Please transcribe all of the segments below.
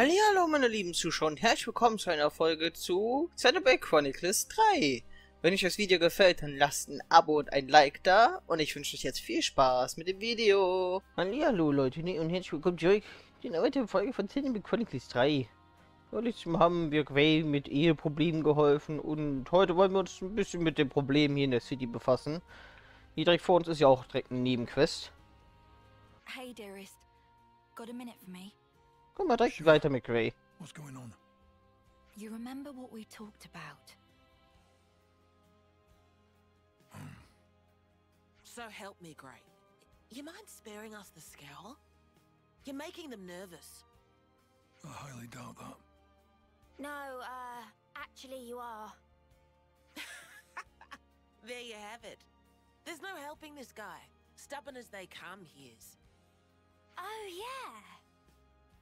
Hallo meine lieben Zuschauer und herzlich willkommen zu einer Folge zu Xenoblade Chronicles 3. Wenn euch das Video gefällt, dann lasst ein Abo und ein Like da und ich wünsche euch jetzt viel Spaß mit dem Video. Hallo Leute und herzlich willkommen zurück zu einer weiteren Folge von Xenoblade Chronicles 3. Neulich haben wir Gray mit Eheproblemen geholfen und heute wollen wir uns ein bisschen mit dem Problem hier in der City befassen. Hier direkt vor uns ist ja auch direkt ein Nebenquest. Hey, dearest. Got a minute for me? Komm mal direkt weiter mit Gray. What's going on? You remember what we talked about? So help me, Gray. You mind sparing us the scowl? You're making them nervous. I highly doubt that. No, uh, actually you are. There you have it. There's no helping this guy. Stubborn as they come, he is. Oh, yeah.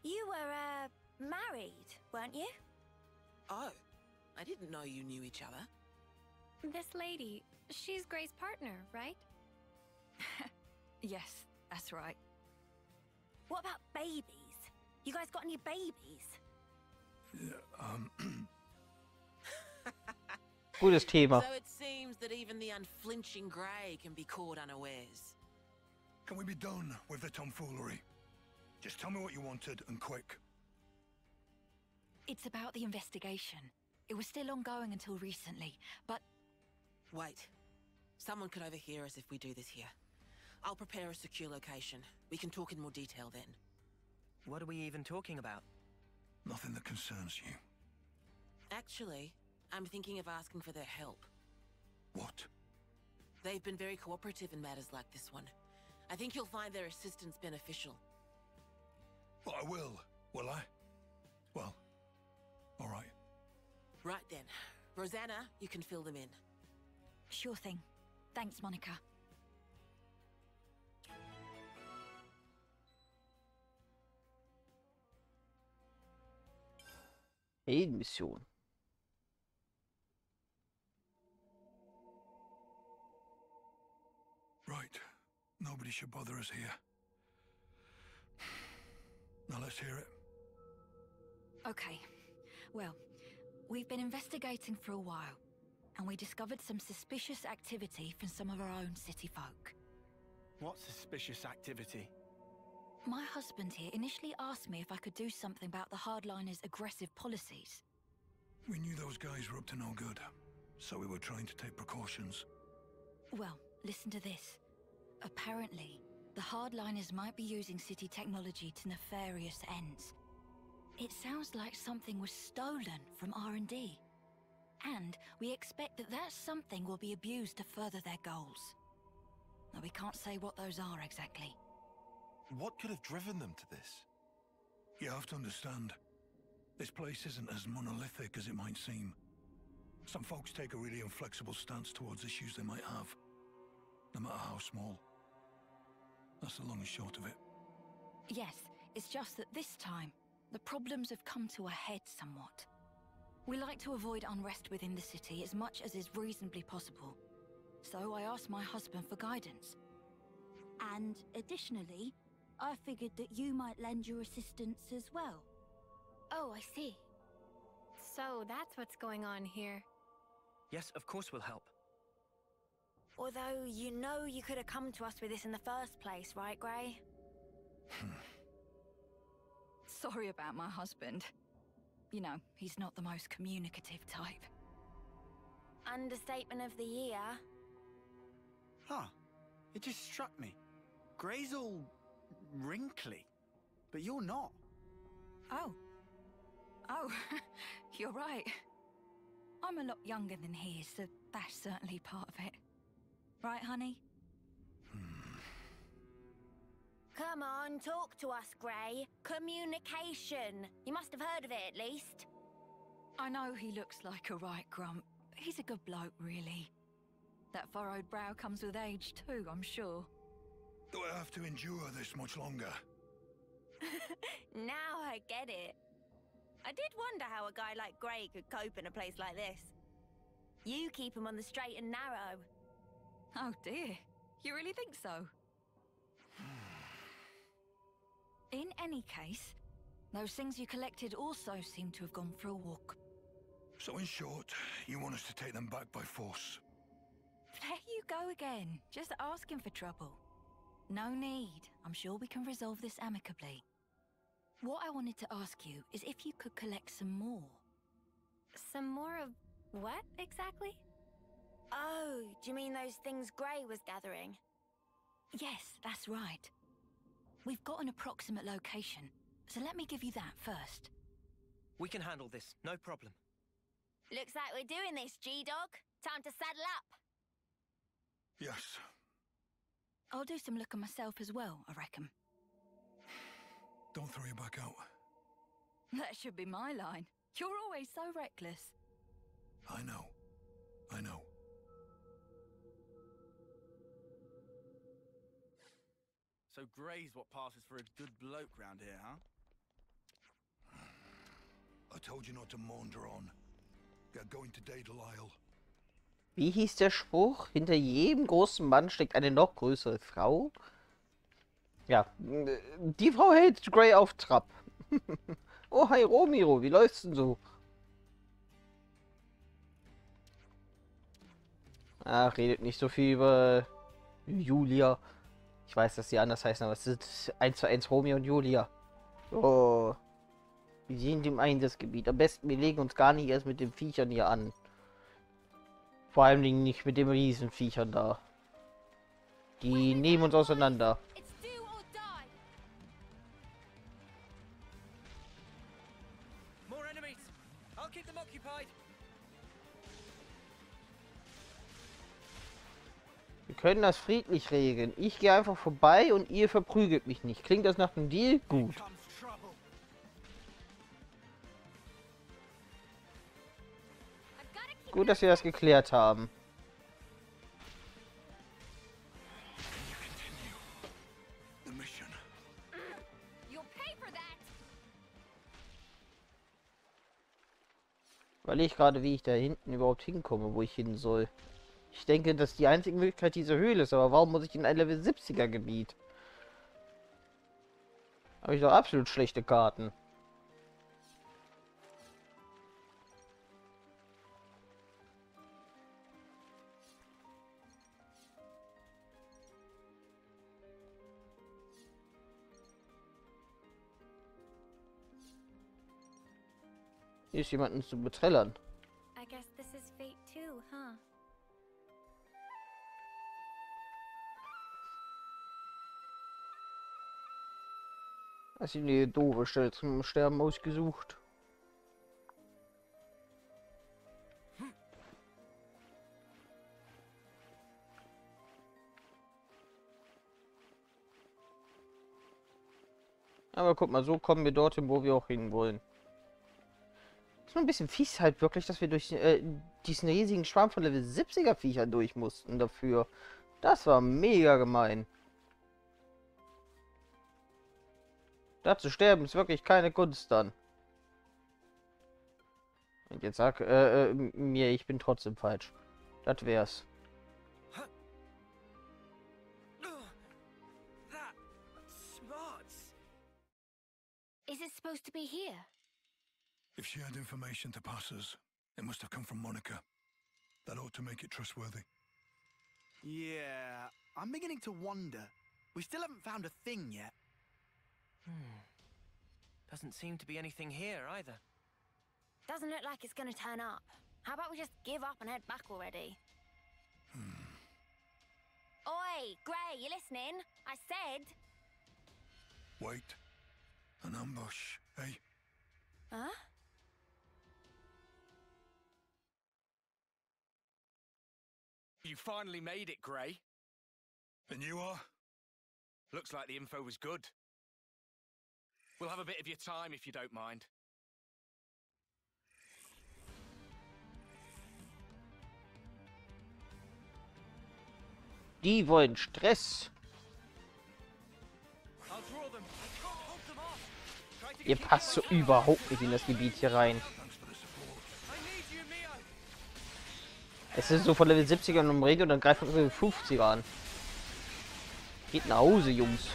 You were, uh, married, weren't you? Oh, I didn't know you knew each other. This lady, she's Gray's partner, right? Yes, that's right. What about babies? You guys got any babies? Yeah, um, Gutes Thema. So it seems that even the unflinching Gray can be caught unawares. can we be done with the tomfoolery? Just tell me what you wanted and quick. It's about the investigation. It was still ongoing until recently, but Wait. Someone could overhear us if we do this here. I'll prepare a secure location. We can talk in more detail then. What are we even talking about? Nothing that concerns you. Actually, I'm thinking of asking for their help. What? They've been very cooperative in matters like this one. I think you'll find their assistance beneficial. Well, I will. Will I? Well, all right. Right then. Rosanna, you can fill them in. sure thing. Thanks, Monica. Heldenmission. Right. Nobody should bother us here. Now let's hear it. Okay. Well, we've been investigating for a while, and we discovered some suspicious activity from some of our own city folk. What suspicious activity? My husband here initially asked me if I could do something about the hardliners' aggressive policies. We knew those guys were up to no good, so we were trying to take precautions. Well, listen to this. Apparently, the hardliners might be using city technology to nefarious ends. It sounds like something was stolen from R&D. And we expect that that something will be abused to further their goals. Now, we can't say what those are exactly. What could have driven them to this? You have to understand, this place isn't as monolithic as it might seem. Some folks take a really inflexible stance towards issues they might have, no matter how small. That's the long and short of it. Yes, it's just that this time, the problems have come to a head somewhat. We like to avoid unrest within the city as much as is reasonably possible. So I asked my husband for guidance. And additionally, I figured that you might lend your assistance as well. Oh, I see. So that's what's going on here. Yes, of course we'll help. Although you know you could have come to us with this in the first place, right, Gray? Hmm. Sorry about my husband. You know, he's not the most communicative type. Understatement of the year. Huh. It just struck me. Gray's all wrinkly, but you're not. Oh. Oh, you're right. I'm a lot younger than he is, so that's certainly part of it. Right, honey? Come on, talk to us, Gray. Communication. You must have heard of it at least. I know he looks like a right grump. but He's a good bloke, really. That furrowed brow comes with age, too, I'm sure. Do I have to endure this much longer? now I get it. I did wonder how a guy like Gray could cope in a place like this. You keep him on the straight and narrow. Oh dear. You really think so? In any case, Those things you collected also seem to have gone for a walk. So in short, you want us to take them back by force? There you go again, just asking for trouble. No need. I'm sure we can resolve this amicably. What I wanted to ask you is if you could collect some more. Some more of what exactly? Oh, do you mean those things Gray was gathering? Yes, that's right. We've got an approximate location, so let me give you that first. We can handle this, no problem. Looks like we're doing this, G-Dog. Time to saddle up. Yes. I'll do some looking myself as well, I reckon. Don't throw your back out. That should be my line. You're always so reckless. I know. I know. So Gray's what passes for a good bloke round here, huh? I told you not to maunder on. Are going to Daedal Isle. Wie hieß der Spruch? Hinter jedem großen Mann steckt eine noch größere Frau. Ja, die Frau hält Grey auf Trab. oh, hi Romiro, wie läuft's denn so? Ach, redet nicht so viel über Julia. Ich weiß, dass sie anders heißen, aber es ist 1 zu 1 Romeo und Julia. Oh. Wir sind im Einsatzgebiet. Am besten, wir legen uns gar nicht erst mit den Viechern hier an. Vor allem nicht mit den Riesenviechern da. Die nehmen uns auseinander. Können das friedlich regeln. Ich gehe einfach vorbei und ihr verprügelt mich nicht. Klingt das nach einem Deal? Gut. Gut, dass wir das geklärt haben. Weil ich gerade, wie ich da hinten überhaupt hinkomme, wo ich hin soll. Ich denke, dass die einzige Möglichkeit diese Höhle ist, aber warum muss ich in ein Level 70er Gebiet? Habe ich doch absolut schlechte Karten. Hier ist jemanden zu betrellern. Hast du die doofe Stelle zum Sterben ausgesucht? Aber guck mal, so kommen wir dorthin, wo wir auch hin wollen. Ist nur ein bisschen fies halt wirklich, dass wir durch äh, diesen riesigen Schwarm von Level 70er Viecher durch mussten dafür. Das war mega gemein. Da zu sterben ist wirklich keine Kunst dann. Und jetzt sag äh, äh, mir, ich bin trotzdem falsch. Das wär's. Is it supposed to be here? If she had information to pass us, it must have come from Monica. That ought to make it trustworthy. Yeah, I'm beginning to wonder. We still haven't found a thing yet. Hmm. Doesn't seem to be anything here either. Doesn't look like it's gonna turn up. How about we just give up and head back already? Oi, Gray, you listening? I said. Wait. An ambush, eh? Huh? You finally made it, Gray. And you are? Looks like the info was good. We'll have a bit of your time if you don't mind. Die wollen Stress. Ihr passt so überhaupt nicht in das Gebiet hier rein. Es ist so von Level 70er umringt und dann greifen wir Level 50er an. Geht nach Hause, Jungs.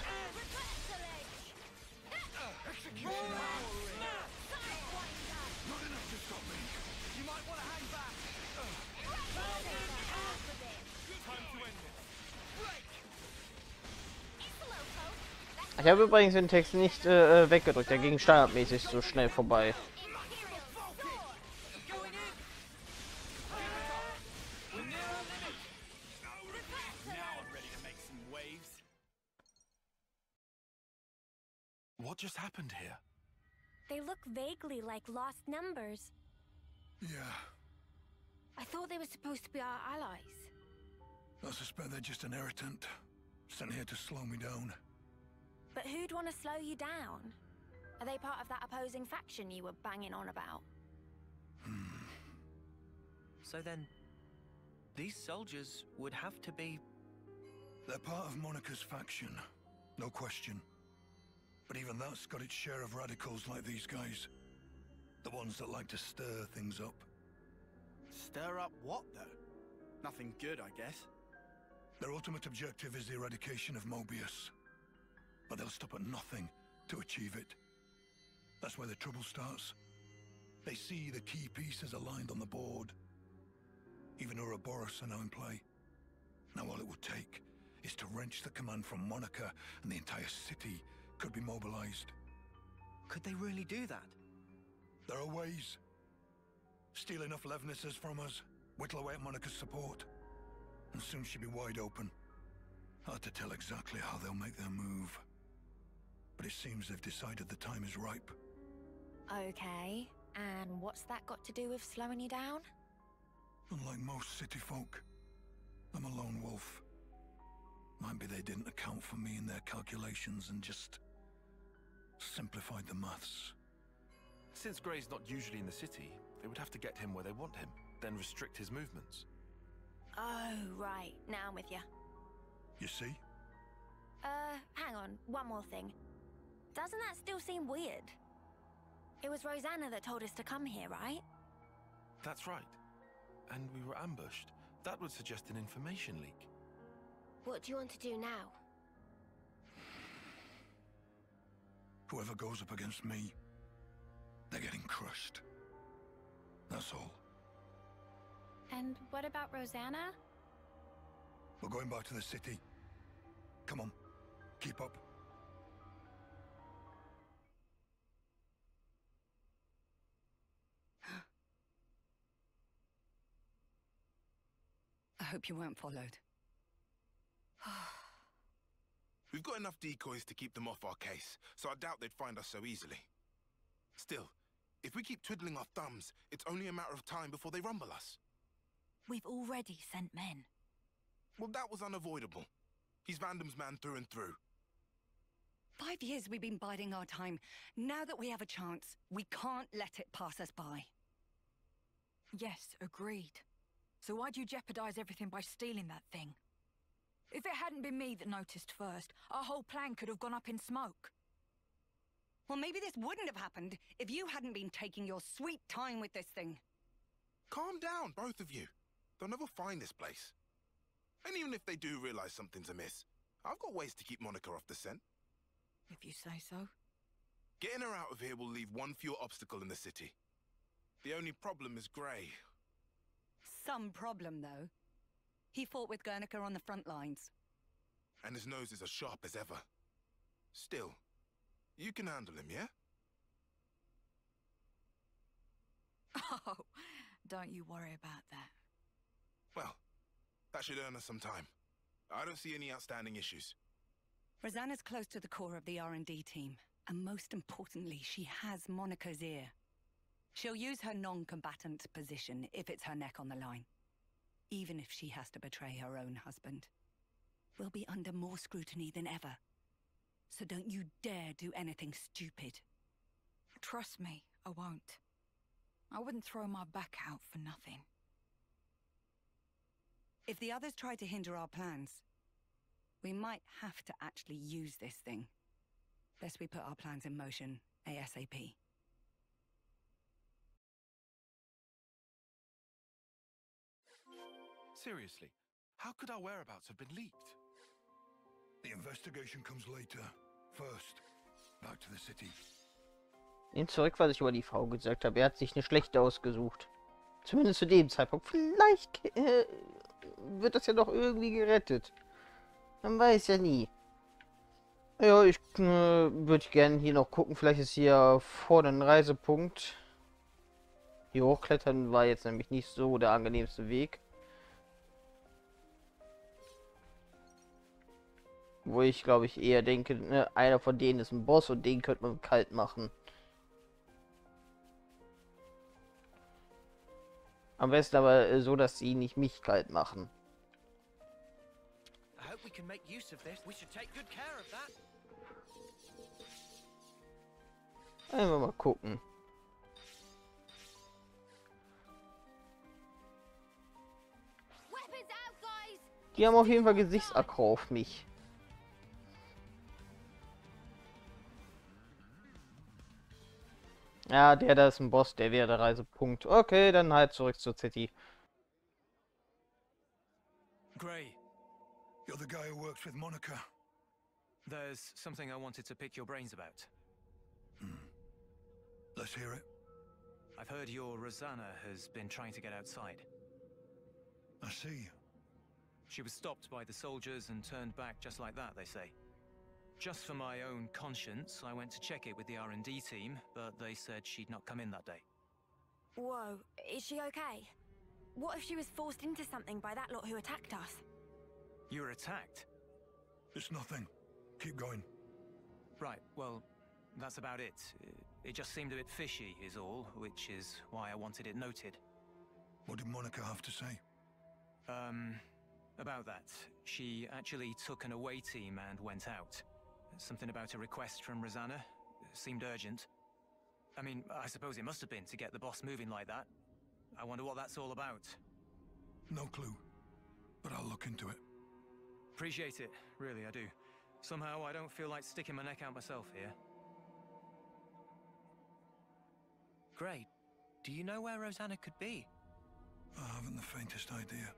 Ich habe übrigens den Text nicht äh, äh, weggedrückt, der ging standardmäßig so schnell vorbei. What just happened here? They look vaguely like lost numbers. Yeah, I thought they were supposed to be our allies. I suspect they're just an irritant. Sent here to slow me down. But who'd want to slow you down? Are they part of that opposing faction you were banging on about? Hmm. So then, these soldiers would have to be. They're part of Monica's faction, no question. But even that's got its share of radicals like these guys. The ones that like to stir things up. Stir up what, though? Nothing good, I guess. Their ultimate objective is the eradication of Mobius. But they'll stop at nothing to achieve it. That's where the trouble starts. They see the key pieces aligned on the board. Even Ouroboros are now in play. Now all it will take is to wrench the command from Monica and the entire city could be mobilized. Could they really do that? There are ways. Steal enough Levnisses from us, whittle away at Monica's support, and soon she'll be wide open. Hard to tell exactly how they'll make their move. But it seems they've decided the time is ripe. Okay. And what's that got to do with slowing you down? Unlike most city folk, I'm a lone wolf. Might be they didn't account for me in their calculations and just simplified the maths. Since Gray's not usually in the city, they would have to get him where they want him, then restrict his movements. Oh, right. Now I'm with you. You see? Uh, hang on. One more thing. Doesn't that still seem weird? It was Rosanna that told us to come here, right? That's right. And we were ambushed. That would suggest an information leak. What do you want to do now? Whoever goes up against me, they're getting crushed. That's all. And what about Rosanna? We're going back to the city. Come on, keep up. Hope you weren't followed. We've got enough decoys to keep them off our case, so I doubt they'd find us so easily. Still, if we keep twiddling our thumbs, it's only a matter of time before they rumble us. We've already sent men. Well, that was unavoidable. He's Vandham's man through and through. Five years we've been biding our time. Now that we have a chance, we can't let it pass us by. Yes, agreed. So why'd you jeopardize everything by stealing that thing? If it hadn't been me that noticed first, our whole plan could have gone up in smoke. Well, maybe this wouldn't have happened if you hadn't been taking your sweet time with this thing. Calm down, both of you. They'll never find this place. And even if they do realize something's amiss, I've got ways to keep Monica off the scent. If you say so. Getting her out of here will leave one fewer obstacle in the city. The only problem is Gray. Some problem, though. He fought with Guernica on the front lines. And his nose is as sharp as ever. Still, you can handle him, yeah? Oh, don't you worry about that. Well, that should earn us some time. I don't see any outstanding issues. Rosanna's close to the core of the R&D team. And most importantly, she has Monica's ear. She'll use her non-combatant position if it's her neck on the line. Even if she has to betray her own husband. We'll be under more scrutiny than ever. So don't you dare do anything stupid. Trust me, I won't. I wouldn't throw my back out for nothing. If the others try to hinder our plans, we might have to actually use this thing. Best we put our plans in motion ASAP. Seriously, how could our whereabouts have been leaked? The investigation comes later. First, back to the city. Nehmen zurück, was ich über die Frau gesagt habe. Er hat sich eine schlechte ausgesucht. Zumindest zu dem Zeitpunkt. Vielleicht äh, wird das ja doch irgendwie gerettet. Man weiß ja nie. Ja, ich äh, würde gerne hier noch gucken. Vielleicht ist hier vor dem Reisepunkt. Hier hochklettern war jetzt nämlich nicht so der angenehmste Weg. Wo ich glaube ich eher denke, ne, einer von denen ist ein Boss und den könnte man kalt machen. Am besten aber äh, so, dass sie nicht mich kalt machen. Einfach mal gucken. Die haben auf jeden Fall Gesichtsakkro auf mich. Ja, der da ist ein Boss, der wäre der Reisepunkt. Okay, dann halt zurück zur City. Gray, you're the guy who works with Monica. There's something I wanted to pick your brains about. Hmm. Let's hear it. I've heard your Rosanna has been trying to get outside. I see. She was stopped by the soldiers and turned back just like that, they say. Just for my own conscience, I went to check it with the R&D team, but they said she'd not come in that day. Whoa, is she okay? What if she was forced into something by that lot who attacked us? You were attacked? It's nothing. Keep going. Right, well, that's about it. It just seemed a bit fishy, is all, which is why I wanted it noted. What did Monica have to say? Um, about that. She actually took an away team and went out. Something about a request from Rosanna. Seemed urgent. I mean, I suppose it must have been to get the boss moving like that. I wonder what that's all about. No clue. But I'll look into it. Appreciate it, really, I do. Somehow I don't feel like sticking my neck out myself here. Great. do you know where Rosanna could be? I haven't the faintest idea.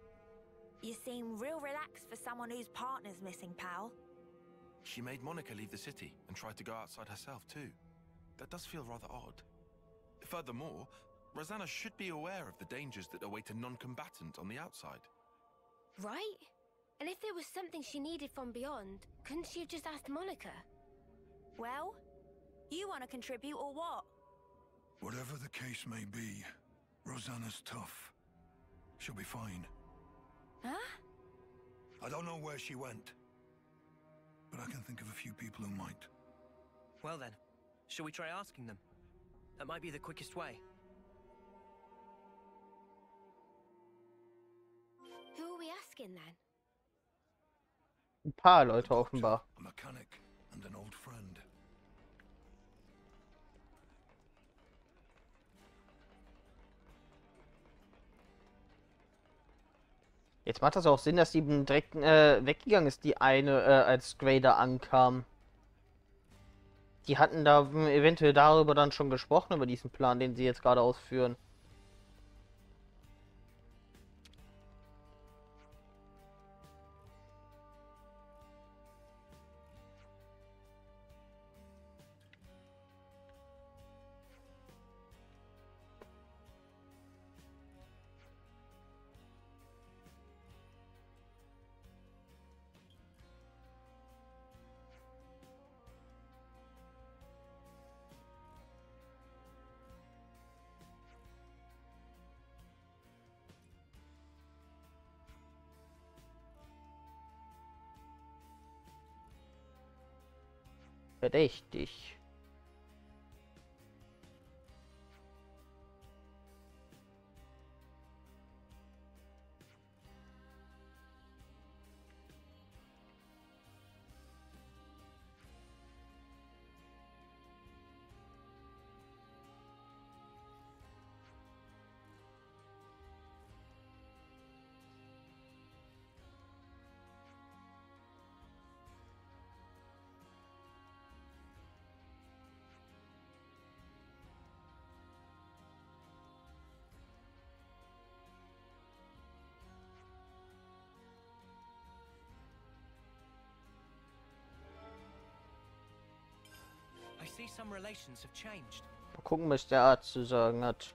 You seem real relaxed for someone whose partner's missing, pal. She made Monica leave the city and tried to go outside herself too. That does feel rather odd. Furthermore, Rosanna should be aware of the dangers that await a non-combatant on the outside. Right? And if there was something she needed from beyond, couldn't she have just asked Monica? Well, you want to contribute or what? Whatever the case may be, Rosanna's tough. She'll be fine. Huh? I don't know where she went, but I can think of a few people who might. Well then, shall we try asking them? That might be the quickest way. Who are we asking then? Ein paar Leute offenbar. A mechanic and an old friend. Jetzt macht das auch Sinn, dass die direkt äh, weggegangen ist, die eine, äh, als Grader ankam. Die hatten da eventuell darüber dann schon gesprochen, über diesen Plan, den sie jetzt gerade ausführen. Verdächtig. Gucken, was der Arzt zu sagen hat.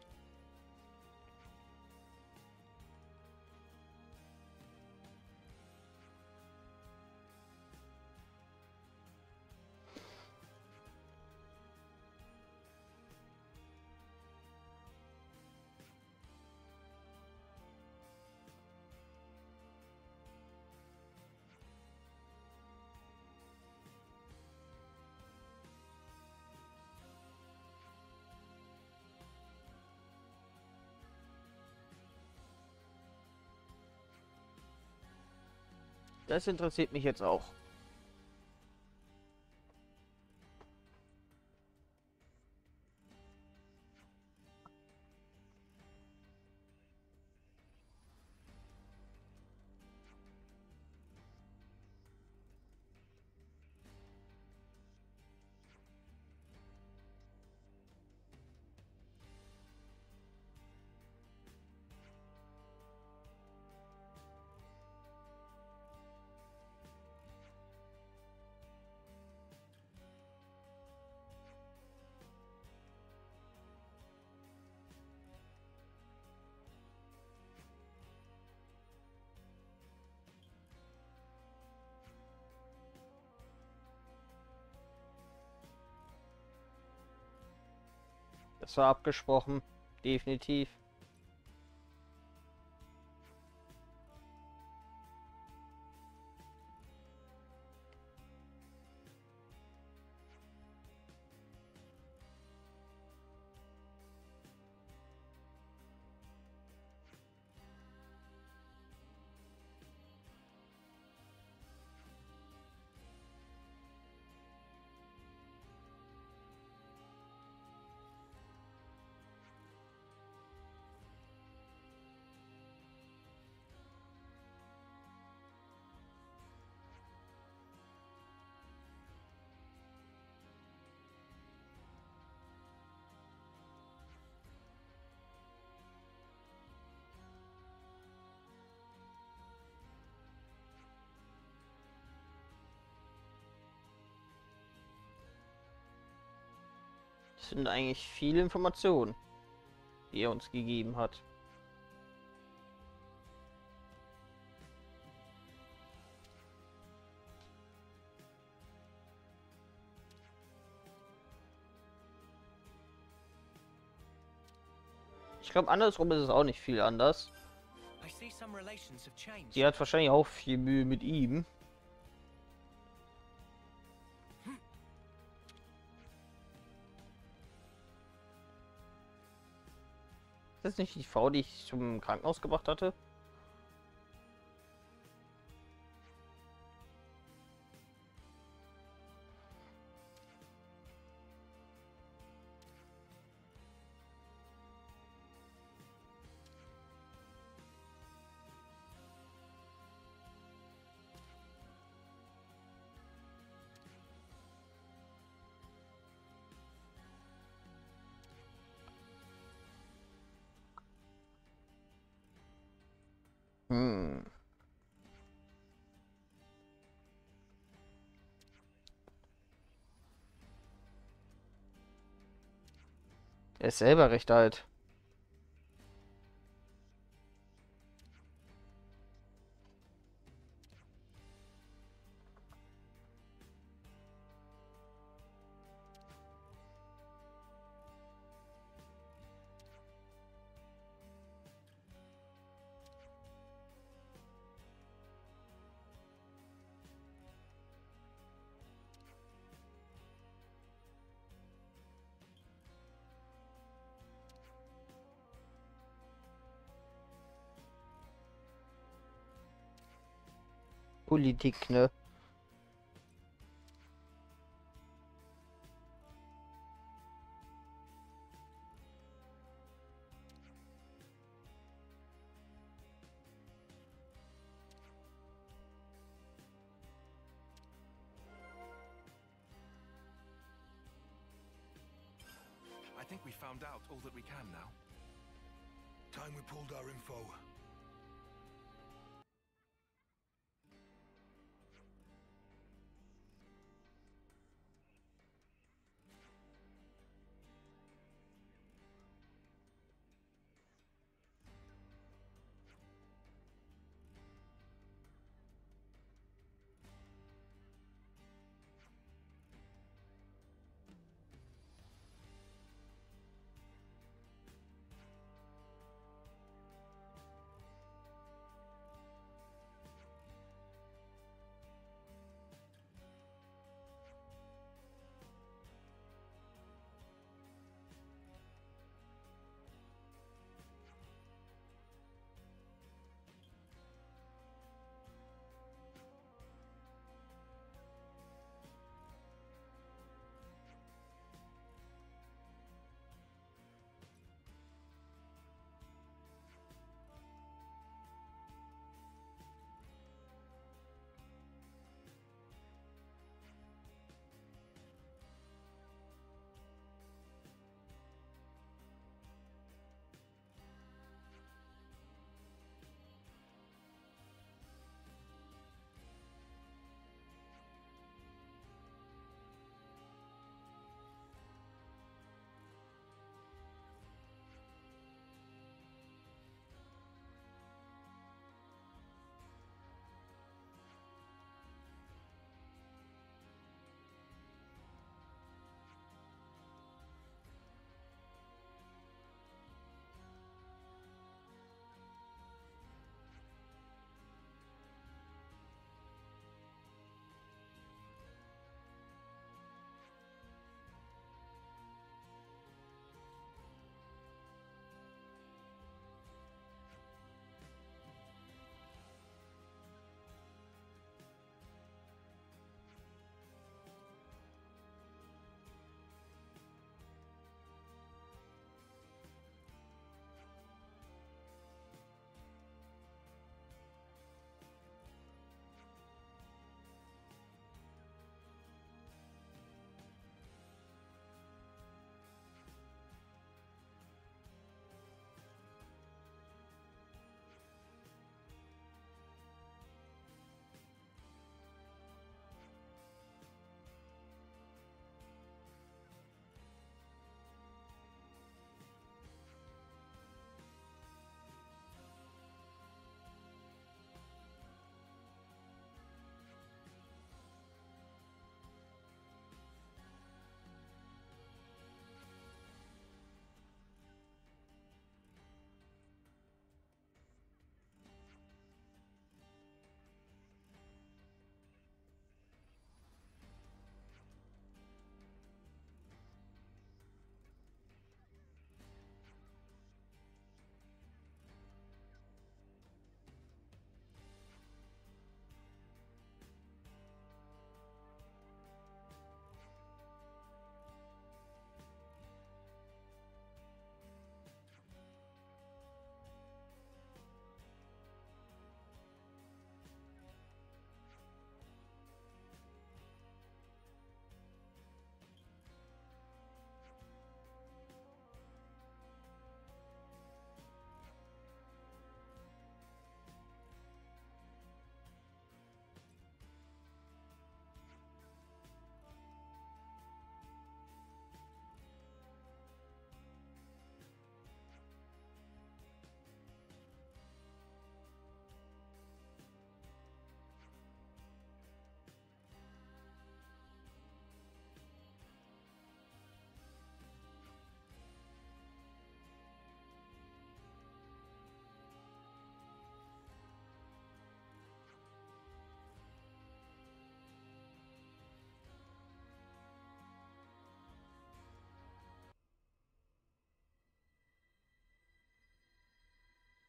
Das interessiert mich jetzt auch. Das war abgesprochen. Definitiv. Sind eigentlich viele Informationen, die er uns gegeben hat. Ich glaube, andersrum ist es auch nicht viel anders. Sie hat wahrscheinlich auch viel Mühe mit ihm. Das nicht die Frau, die ich zum Krankenhaus gebracht hatte? Hm. Er ist selber recht alt. Politik, ne? I think we found out all that we can now. Time we pulled our info.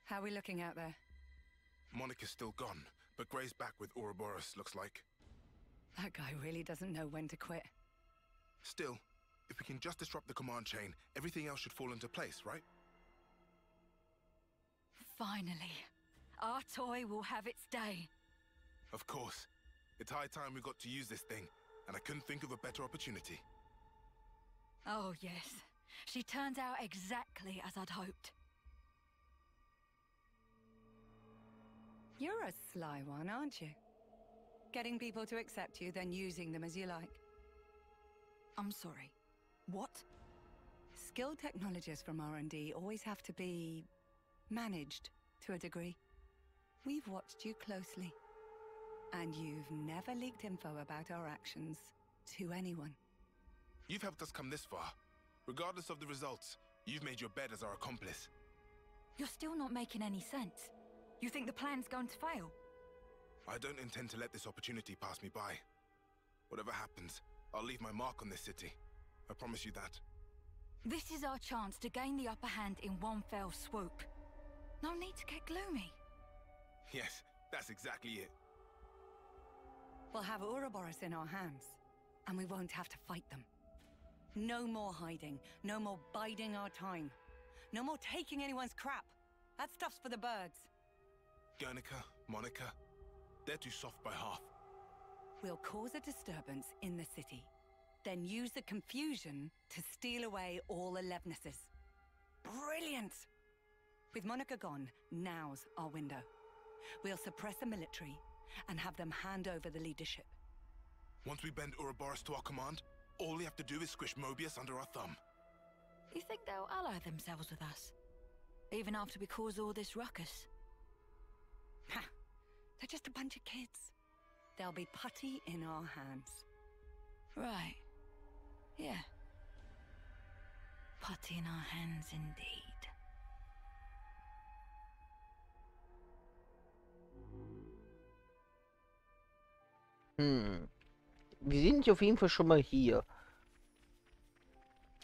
How are we looking out there? Monica's still gone, but Gray's back with Ouroboros, looks like. That guy really doesn't know when to quit. Still, if we can just disrupt the command chain, everything else should fall into place, right? Finally. Our toy will have its day. Of course. It's high time we got to use this thing, and I couldn't think of a better opportunity. Oh, yes. She turns out exactly as I'd hoped. You're a sly one, aren't you? Getting people to accept you, then using them as you like. I'm sorry. What? Skilled technologists from R&D always have to be... managed, to a degree. We've watched you closely. And you've never leaked info about our actions to anyone. You've helped us come this far. Regardless of the results, you've made your bed as our accomplice. You're still not making any sense. You think the plan's going to fail? I don't intend to let this opportunity pass me by. Whatever happens, I'll leave my mark on this city. I promise you that. This is our chance to gain the upper hand in one fell swoop. No need to get gloomy. Yes, that's exactly it. We'll have Ouroboros in our hands, and we won't have to fight them. No more hiding, no more biding our time. No more taking anyone's crap. That stuff's for the birds. Guernica, Monica, they're too soft by half. We'll cause a disturbance in the city, then use the confusion to steal away all the Alevnuses. Brilliant! With Monica gone, now's our window. We'll suppress the military and have them hand over the leadership. Once we bend Ouroboros to our command, all we have to do is squish Moebius under our thumb. You think they'll ally themselves with us? Even after we cause all this ruckus? Ha! They're just a bunch of kids. They'll be putty in our hands. Right. Yeah. Putty in our hands indeed. Hm. Wir sind auf jeden Fall schon mal hier.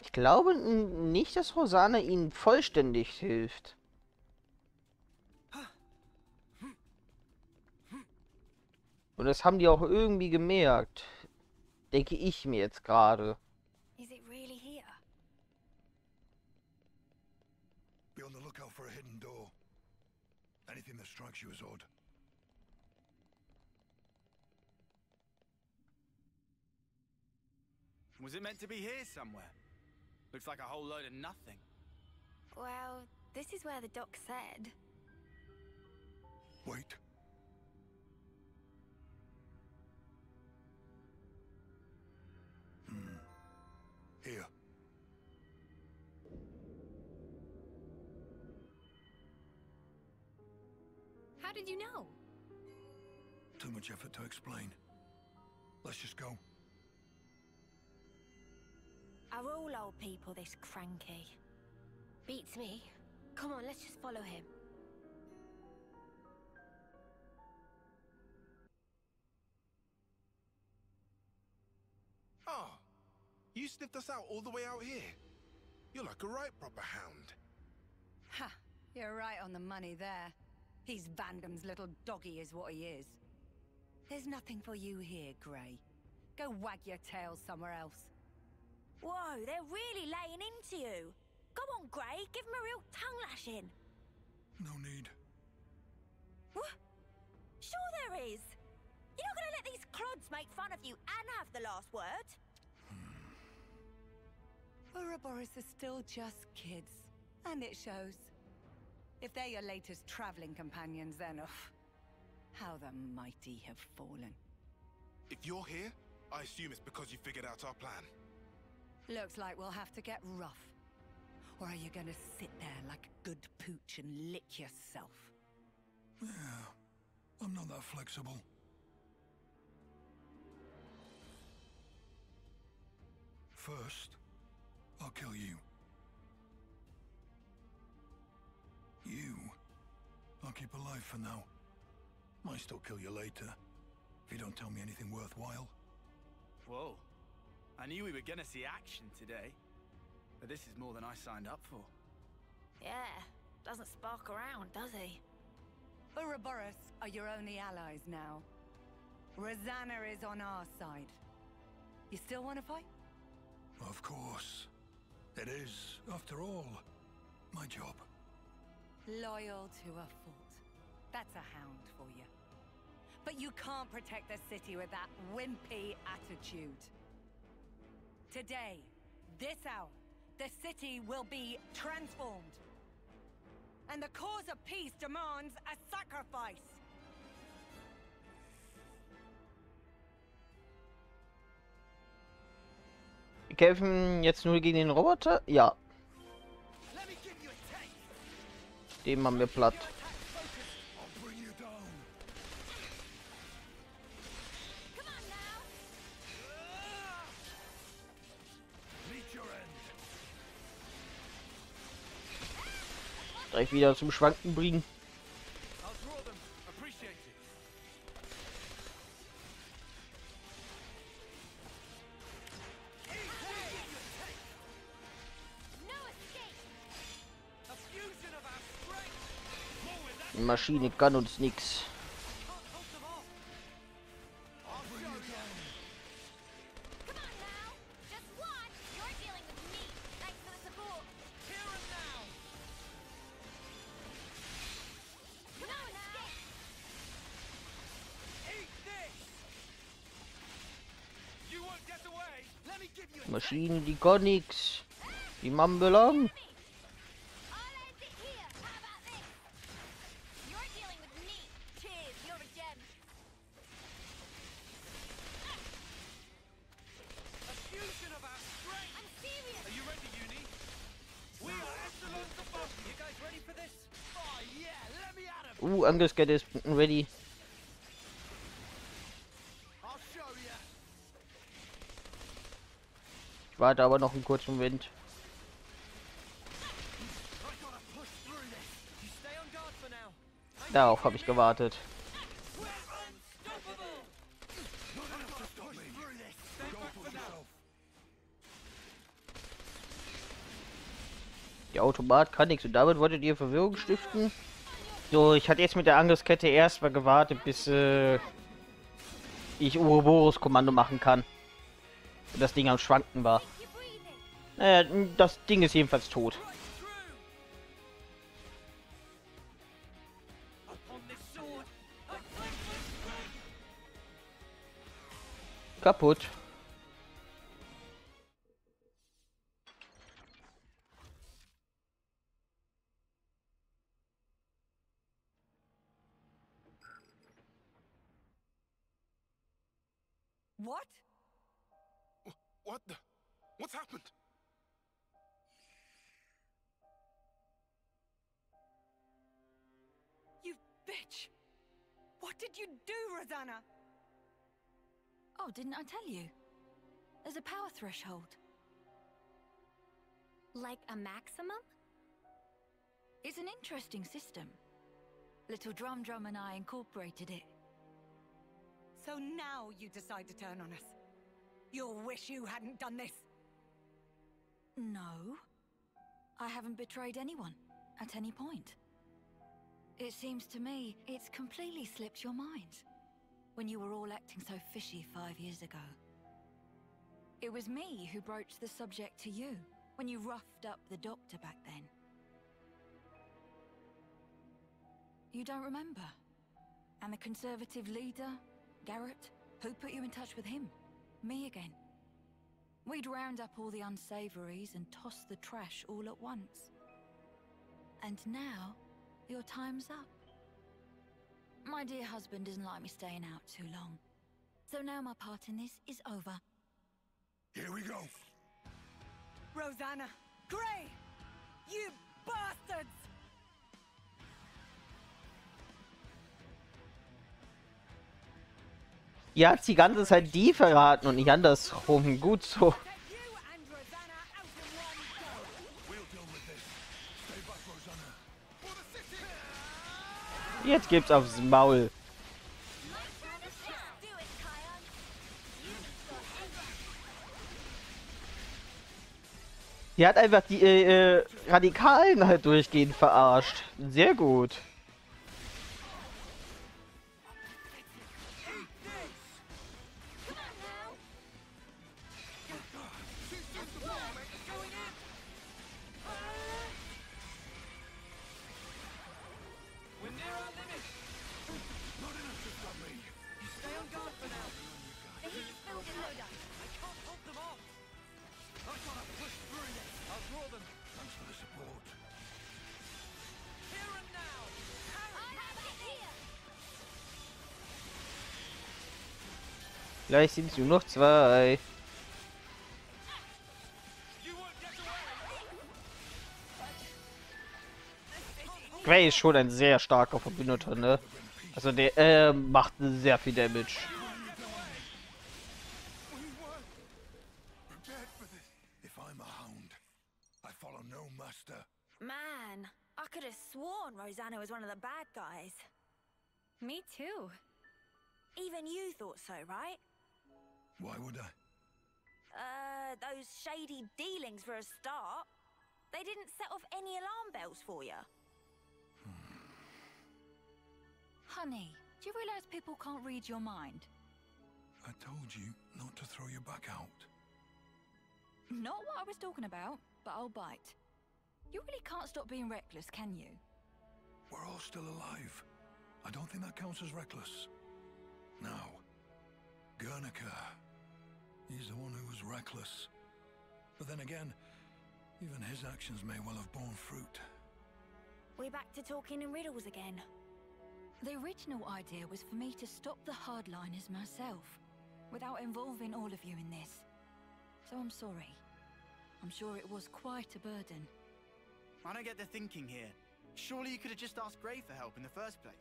Ich glaube nicht, dass Rosanna ihnen vollständig hilft. Und das haben die auch irgendwie gemerkt. Denke ich mir jetzt gerade. Is it really here? Be on the lookout for a hidden door. Anything that strikes you as odd. Was it meant to be here somewhere? Looks like a whole load of nothing. Well, this is where the doc said. Wait. Here. How did you know? Too much effort to explain. Let's just go. Are all old people this cranky? Beats me. Come on, let's just follow him. You sniffed us out all the way out here. You're like a right proper hound. Ha! You're right on the money there. He's Vandham's little doggy is what he is. There's nothing for you here, Gray. Go wag your tail somewhere else. Whoa, they're really laying into you. Go on, Gray, give him a real tongue lashing. No need. What? Sure there is. You're not gonna let these clods make fun of you and have the last word? Ouroboros are still just kids, and it shows. If they're your latest traveling companions, then ugh, how the mighty have fallen. If you're here, I assume it's because you figured out our plan. Looks like we'll have to get rough. Or are you gonna sit there like a good pooch and lick yourself? Yeah, I'm not that flexible. First, I'll kill you. You, I'll keep alive for now. Might still kill you later, if you don't tell me anything worthwhile. Whoa. I knew we were gonna see action today. But this is more than I signed up for. Yeah, doesn't spark around, does he? Ouroboros are your only allies now. Rosanna is on our side. You still want to fight? Of course. It is, after all, my job. Loyal to a fault. That's a hound for you. But you can't protect the city with that wimpy attitude. Today, this hour, the city will be transformed. And the cause of peace demands a sacrifice. Kämpfen jetzt nur gegen den Roboter? Ja. Den machen wir platt. Gleich wieder zum Schwanken bringen. Maschine kann uns nichts. Maschinen, die gar nichts. Die machen belang. Uh, Angriffskette ist ready. Ich warte aber noch einen kurzen Moment. Darauf habe ich gewartet. Der Automat kann nichts und damit wolltet ihr Verwirrung stiften? So, ich hatte jetzt mit der Angriffskette erstmal gewartet, bis äh, ich Ouroboros Kommando machen kann. Und das Ding am Schwanken war. Naja, das Ding ist jedenfalls tot. Kaputt. What? What the? What's happened? You bitch! What did you do, Rosanna? Oh, didn't I tell you? There's a power threshold. Like a maximum? It's an interesting system. Little Drum Drum and I incorporated it. So now you decide to turn on us. You'll wish you hadn't done this. No. I haven't betrayed anyone, at any point. It seems to me it's completely slipped your mind, when you were all acting so fishy five years ago. It was me who broached the subject to you, when you roughed up the doctor back then. You don't remember? And the Conservative leader, Garrett, who put you in touch with him? Me again. We'd round up all the unsavories and toss the trash all at once. And now, your time's up. My dear husband doesn't like me staying out too long. So now my part in this is over. Here we go. Rosanna! Gray! You bastards! Ihr hat die ganze Zeit die verraten und nicht andersrum. Gut so. Jetzt gibt's aufs Maul. Die hat einfach die äh, äh, Radikalen halt durchgehend verarscht. Sehr gut. Gleich sind es nur noch zwei. Gray ist schon ein sehr starker Verbündeter, ne? Also der äh, macht sehr viel Damage. Man, I could have sworn Rosanna was one of the bad guys. Me too. Even you thought so, right? Why would I? Uh, those shady dealings for a start. They didn't set off any alarm bells for you. Honey, do you realize people can't read your mind? I told you not to throw your back out. Not what I was talking about, but I'll bite. You really can't stop being reckless, can you? We're all still alive. I don't think that counts as reckless. Now, Guernica. He's the one who was reckless. But then again, even his actions may well have borne fruit. We're back to talking in riddles again. The original idea was for me to stop the hardliners myself, without involving all of you in this. So I'm sorry. I'm sure it was quite a burden. I don't get the thinking here. Surely you could have just asked Gray for help in the first place.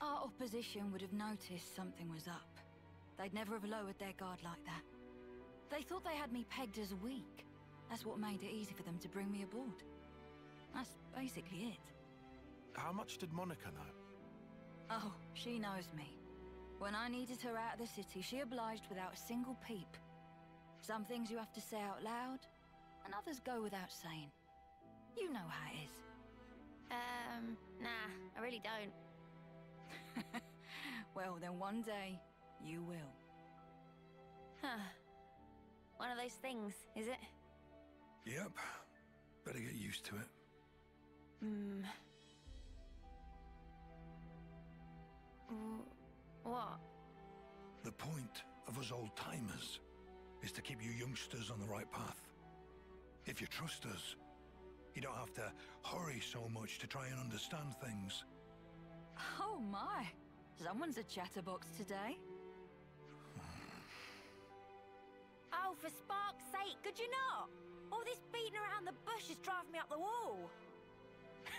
Our opposition would have noticed something was up. They'd never have lowered their guard like that. They thought they had me pegged as weak. That's what made it easy for them to bring me aboard. That's basically it. How much did Monica know? Oh, she knows me. When I needed her out of the city, she obliged without a single peep. Some things you have to say out loud, and others go without saying. You know how it is. Um, nah, I really don't. well, then one day, you will. Huh. One of those things, is it? Yep. Better get used to it. Hmm. What? The point of us old timers is to keep you youngsters on the right path. If you trust us, you don't have to hurry so much to try and understand things. Oh my! Someone's a chatterbox today. Oh, for spark's sake, could you not? All this beating around the bush is driving me up the wall.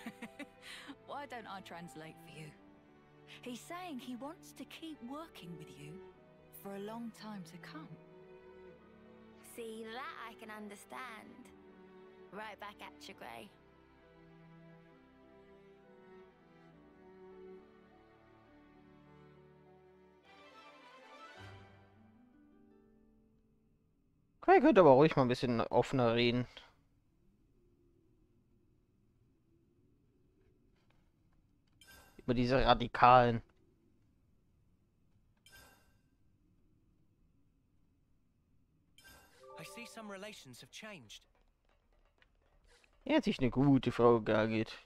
Why don't I translate for you? He's saying he wants to keep working with you for a long time to come. See, that I can understand. Right back at you, Gray. Craig könnte aber ruhig mal ein bisschen offener reden. Über diese Radikalen. Er hat sich eine gute Frau geagelt.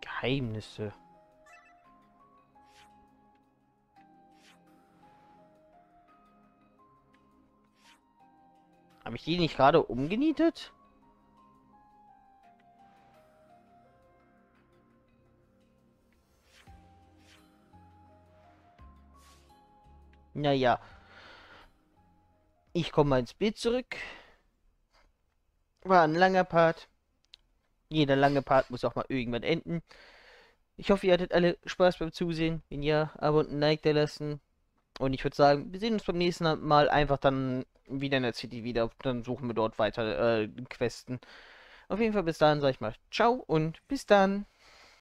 Geheimnisse. Habe ich die nicht gerade umgenietet? Naja. Ich komme mal ins Bild zurück. War ein langer Part. Jeder lange Part muss auch mal irgendwann enden. Ich hoffe, ihr hattet alle Spaß beim Zusehen. Wenn ja, Abo und ein Like da lassen. Und ich würde sagen, wir sehen uns beim nächsten Mal einfach dann wieder in der City wieder. Dann suchen wir dort weiter äh, Questen. Auf jeden Fall bis dahin sage ich mal ciao und bis dann.